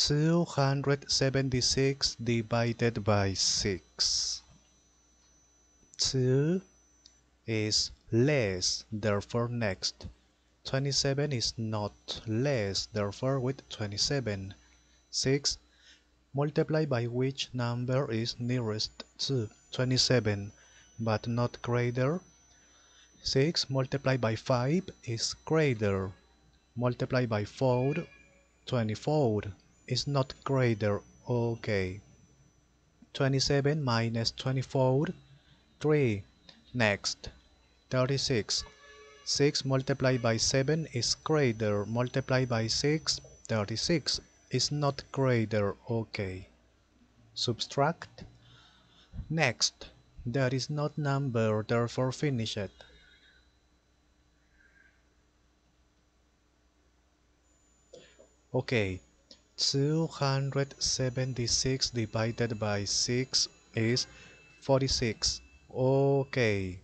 276 divided by 6. 2 is less, therefore next. 27 is not less, therefore with 27. 6 multiply by which number is nearest to 27 but not greater. 6 multiplied by 5 is greater. Multiply by 4, 24 is not greater. Okay. 27 minus 24, 3. Next. 36. 6 multiplied by 7 is greater. Multiplied by 6, 36 is not greater. Okay. Subtract. Next. There is not number, therefore finish it. Okay. 276 divided by 6 is 46. Okay.